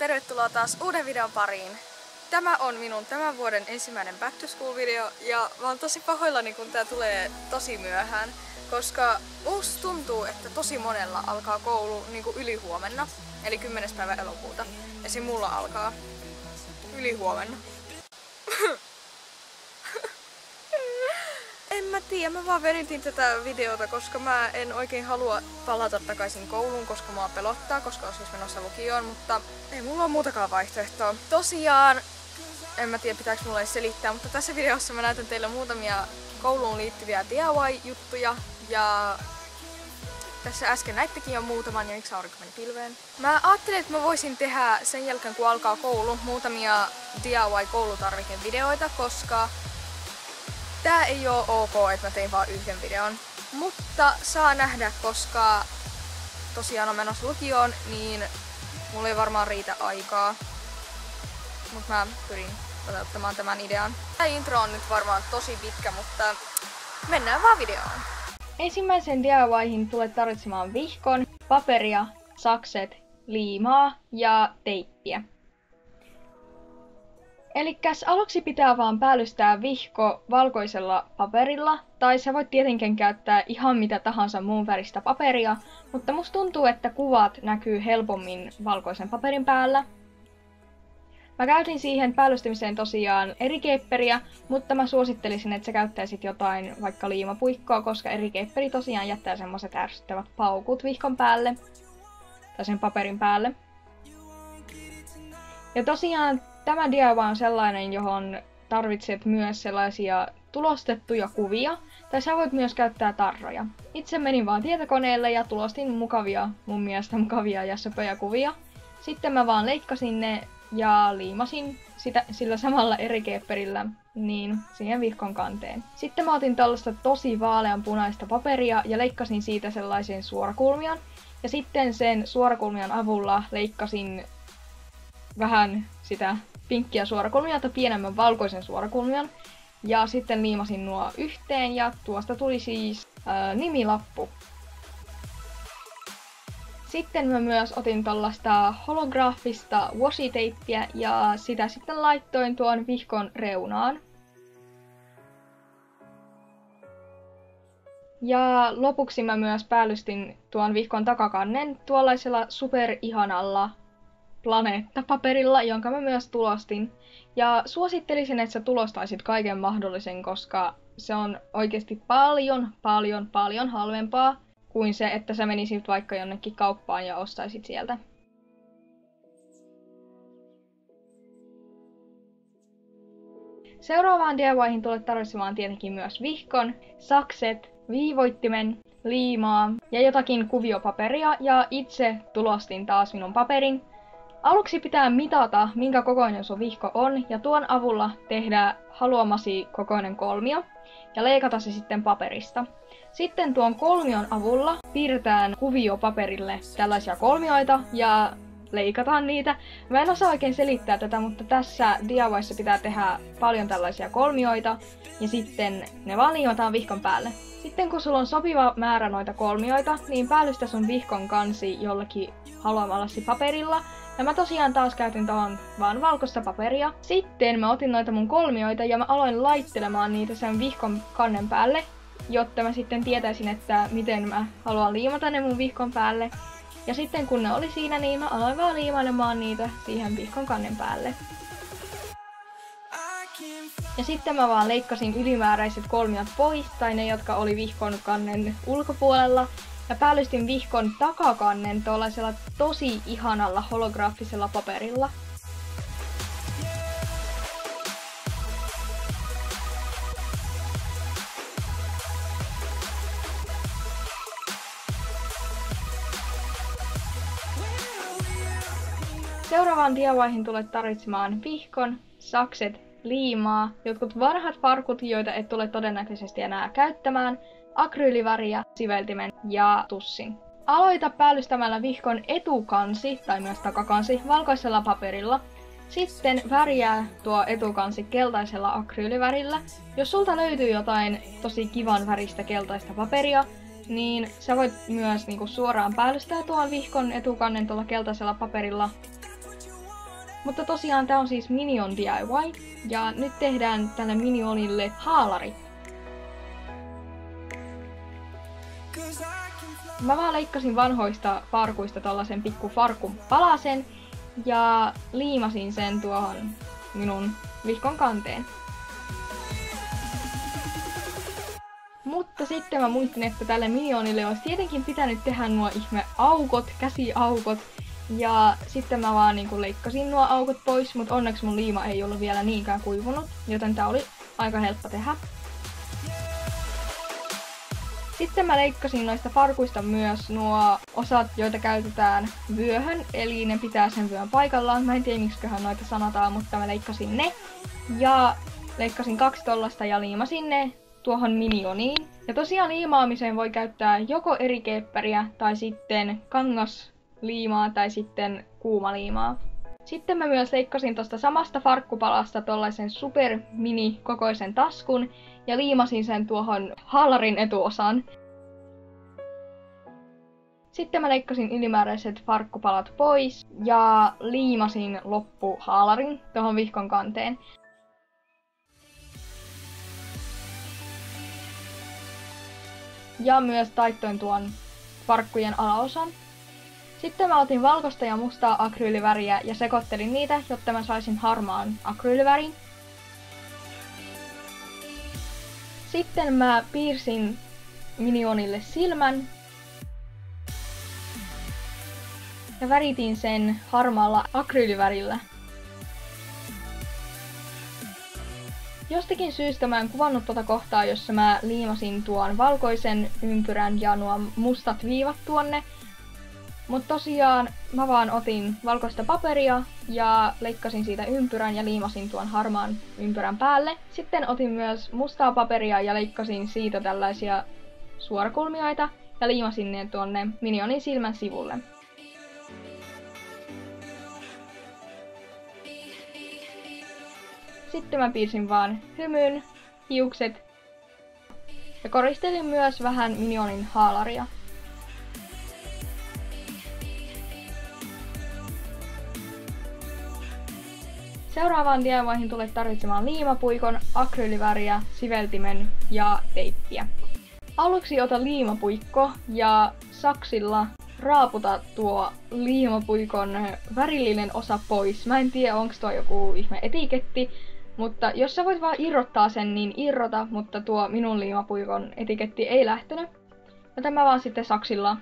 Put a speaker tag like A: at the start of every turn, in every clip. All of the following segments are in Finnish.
A: ja tervetuloa taas uuden videon pariin. Tämä on minun tämän vuoden ensimmäinen Back to School video ja mä oon tosi pahoillani kun tää tulee tosi myöhään, koska musta tuntuu, että tosi monella alkaa koulu niin kuin yli huomenna, eli 10. päivä elokuuta. Esim. mulla alkaa yli huomenna. En mä tiedä, mä vaan veritin tätä videota, koska mä en oikein halua palata takaisin kouluun, koska mua pelottaa, koska on siis menossa lukioon, mutta ei mulla ole muutakaan vaihtoehtoa. Tosiaan, en mä tiedä pitääkö mulle selittää, mutta tässä videossa mä näytän teille muutamia kouluun liittyviä DIY-juttuja ja tässä äsken näittekin jo muutaman ja miksi aurinko meni pilveen. Mä ajattelin, että mä voisin tehdä sen jälkeen kun alkaa koulu muutamia DIY-koulutarvikevideoita, koska Tää ei oo ok, että mä tein vaan yhden videon. Mutta saa nähdä, koska tosiaan on menossa lukioon, niin mulla ei varmaan riitä aikaa. Mut mä pyrin toteuttamaan tämän idean. Tämä intro on nyt varmaan tosi pitkä, mutta mennään vaan videoon. Ensimmäisen DIYhin tulet tarvitsemaan vihkon, paperia, sakset, liimaa ja teippiä. Eli aluksi pitää vaan päällystää vihko valkoisella paperilla, tai sä voit tietenkin käyttää ihan mitä tahansa muun väristä paperia, mutta musta tuntuu, että kuvat näkyy helpommin valkoisen paperin päällä. Mä käytin siihen päällystämiseen tosiaan eri kepperiä, mutta mä suosittelisin, että sä käyttäisit jotain vaikka liimapuikkoa, koska eri kepperi tosiaan jättää semmoset ärsyttävät paukut vihkon päälle, tai sen paperin päälle. Ja tosiaan Tämä DIY on sellainen, johon tarvitset myös sellaisia tulostettuja kuvia, tai sä voit myös käyttää tarroja. Itse menin vaan tietokoneelle ja tulostin mukavia, mun mielestä mukavia ja söpöjä kuvia. Sitten mä vaan leikkasin ne ja liimasin sitä, sillä samalla eri keepperillä niin siihen vihkon kanteen. Sitten mä otin tällaista tosi vaalean punaista paperia ja leikkasin siitä sellaisen suorakulmion. Ja sitten sen suorakulmion avulla leikkasin vähän sitä pinkkiä suorakulmiota pienemmän valkoisen suorakulmion. Ja sitten liimasin nuo yhteen ja tuosta tuli siis ää, nimilappu. Sitten mä myös otin tällaista holograafista washi-teippiä ja sitä sitten laittoin tuon vihkon reunaan. Ja lopuksi mä myös päällystin tuon vihkon takakannen tuollaisella superihanalla planeettapaperilla, jonka mä myös tulostin. Ja suosittelisin, että sä tulostaisit kaiken mahdollisen, koska se on oikeasti paljon, paljon, paljon halvempaa kuin se, että sä menisit vaikka jonnekin kauppaan ja ostaisit sieltä. Seuraavaan DIYhin tulet tarvitsemaan tietenkin myös vihkon, sakset, viivoittimen, liimaa ja jotakin kuviopaperia ja itse tulostin taas minun paperin, Aluksi pitää mitata, minkä kokoinen sun vihko on, ja tuon avulla tehdä haluamasi kokoinen kolmio, ja leikata se sitten paperista. Sitten tuon kolmion avulla piirretään kuvio paperille tällaisia kolmioita, ja leikataan niitä. Mä en osaa oikein selittää tätä, mutta tässä DIYissa pitää tehdä paljon tällaisia kolmioita, ja sitten ne vaan liimataan vihkon päälle. Sitten kun sulla on sopiva määrä noita kolmioita, niin päällystä sun vihkon kansi jollakin haluamallasi paperilla, ja mä tosiaan taas käytin tuohon vaan valkoista paperia. Sitten mä otin noita mun kolmioita ja mä aloin laittelemaan niitä sen vihkon kannen päälle, jotta mä sitten tietäisin, että miten mä haluan liimata ne mun vihkon päälle. Ja sitten kun ne oli siinä, niin mä aloin vaan liimailemaan niitä siihen vihkon kannen päälle. Ja sitten mä vaan leikkasin ylimääräiset kolmiot pois, tai ne jotka oli vihkon kannen ulkopuolella, ja päällystin vihkon takakannen tuollaisella tosi ihanalla holograafisella paperilla. Seuraavaan diavaihin tulet tarvitsemaan vihkon, sakset, liimaa, jotkut vanhat farkut, joita et tule todennäköisesti enää käyttämään, akryyliväriä, siveltimen ja tussin. Aloita päällystämällä vihkon etukansi tai myös takakansi valkoisella paperilla. Sitten väriää tuo etukansi keltaisella akryylivärillä. Jos sulta löytyy jotain tosi kivan väristä keltaista paperia, niin sä voit myös niinku suoraan päällystää tuon vihkon etukannen tuolla keltaisella paperilla. Mutta tosiaan tää on siis Minion DIY, ja nyt tehdään tälle Minionille haalari. Mä vaan leikkasin vanhoista farkuista tällaisen pikku farkun palasen, ja liimasin sen tuohon minun vihkon kanteen. Mutta sitten mä muistin, että tälle Minionille olisi tietenkin pitänyt tehdä nuo ihme aukot, käsiaukot. Ja sitten mä vaan niinku leikkasin nuo aukot pois, mutta onneksi mun liima ei ollut vielä niinkään kuivunut, joten tää oli aika helppo tehdä. Sitten mä leikkasin noista farkuista myös nuo osat, joita käytetään vyöhön, eli ne pitää sen vyön paikallaan. Mä en tiedä miksiköhän noita sanotaan, mutta mä leikkasin ne. Ja leikkasin kaksi tollasta ja liimasin ne tuohon minioniin. Ja tosiaan liimaamiseen voi käyttää joko eri keppäriä tai sitten kangasliimaa tai sitten kuumaliimaa. Sitten mä myös leikkasin tosta samasta farkkupalasta tollaisen super mini kokoisen taskun ja liimasin sen tuohon haalarin etuosan. Sitten mä leikkasin ylimääräiset farkkupalat pois ja liimasin loppuhaalarin tuohon vihkon kanteen. ja myös taittoin tuon farkkujen alaosan. Sitten mä otin valkoista ja mustaa akryyliväriä ja sekoittelin niitä, jotta mä saisin harmaan akryylivärin. Sitten mä piirsin minionille silmän ja väritin sen harmaalla akryylivärillä. Jostakin syystä mä en kuvannut tuota kohtaa, jossa mä liimasin tuon valkoisen ympyrän ja nuo mustat viivat tuonne. Mutta tosiaan mä vaan otin valkoista paperia ja leikkasin siitä ympyrän ja liimasin tuon harmaan ympyrän päälle. Sitten otin myös mustaa paperia ja leikkasin siitä tällaisia suorakulmioita ja liimasin ne tuonne minionin silmän sivulle. Sitten mä piirsin vaan hymyn, hiukset ja koristelin myös vähän Minionin haalaria. Seuraavaan DIYihin tulet tarvitsemaan liimapuikon, akryyliväriä, siveltimen ja teippiä. Aluksi ota liimapuikko ja saksilla raaputa tuo liimapuikon värillinen osa pois. Mä en tiedä onko tuo joku ihme etiketti, mutta jos sä voit vaan irrottaa sen, niin irrota, mutta tuo minun liimapuikon etiketti ei lähtenyt. Joten mä vaan sitten saksilla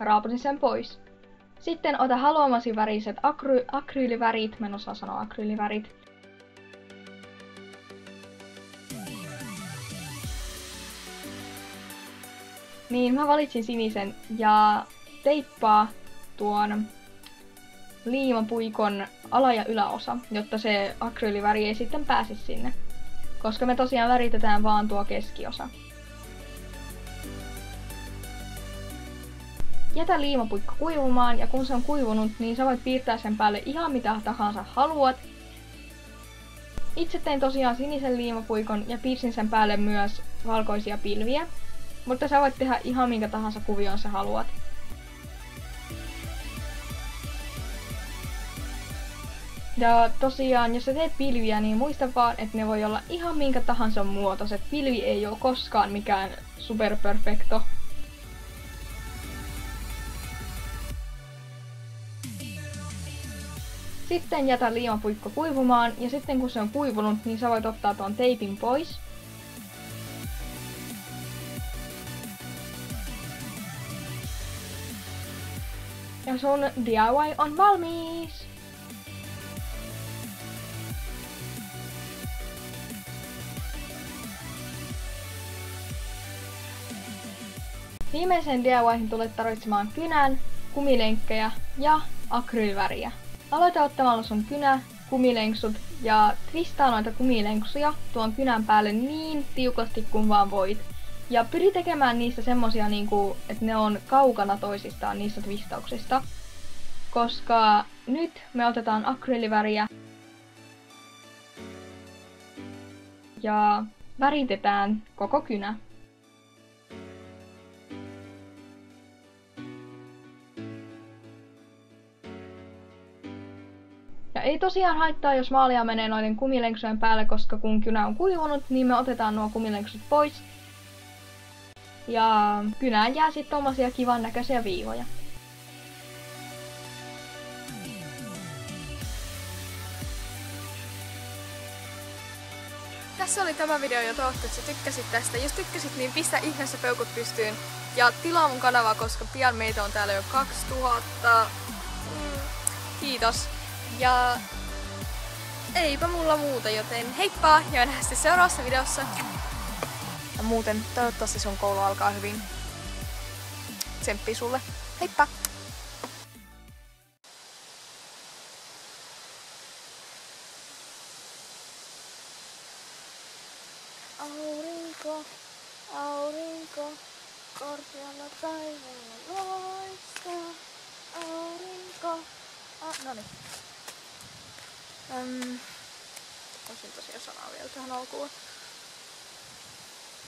A: raapasin sen pois. Sitten ota haluamasi väriset akry- akryylivärit, mä en osaa sanoa akryylivärit. Niin mä valitsin sinisen ja teippaa tuon liimapuikon ala- ja yläosa, jotta se akryyliväri ei sitten pääse sinne. Koska me tosiaan väritetään vaan tuo keskiosa. Jätä liimapuikko kuivumaan ja kun se on kuivunut, niin sä voit piirtää sen päälle ihan mitä tahansa haluat. Itse tein tosiaan sinisen liimapuikon ja piirsin sen päälle myös valkoisia pilviä, mutta sä voit tehdä ihan minkä tahansa kuvion sä haluat. Ja tosiaan, jos sä teet pilviä, niin muista vaan, että ne voi olla ihan minkä tahansa muotoiset. Pilvi ei ole koskaan mikään superperfekto. Sitten jätä liimapuikko kuivumaan ja sitten kun se on kuivunut, niin sä voit ottaa tuon teipin pois. Ja sun DIY on valmis! Viimeisen DIYhin tulet tarvitsemaan kynän, kumilenkkejä ja akryyliväriä. Aloita ottamalla sun kynä, kumilenksut ja twistaa noita kumilenksuja tuon kynän päälle niin tiukasti kuin vaan voit. Ja pyri tekemään niistä semmosia niinku, että ne on kaukana toisistaan niistä twistauksista. Koska nyt me otetaan akryyliväriä ja väritetään koko kynä. Ei tosiaan haittaa, jos maalia menee noiden kumilenksujen päälle, koska kun kynä on kuivunut, niin me otetaan nuo kumilenksut pois. Ja kynään jää sitten tommosia kivan näköisiä viivoja.
B: Tässä oli tämä video ja toivottavasti sä tykkäsit tästä. Jos tykkäsit, niin pistä ihmeessä peukut pystyyn ja tilaa mun kanavaa, koska pian meitä on täällä jo 2000. Mm, kiitos. Ja eipä mulla muuta, joten heippa ja nähdään sitten seuraavassa videossa. Ja muuten toivottavasti sun koulu alkaa hyvin. Tsemppi sulle. Heippa! Aurinko, aurinko, korkealla taivaalla loistaa. Aurinko. Ah, no niin. Öm, olisin tosiaan sanaa vielä tähän alkuun.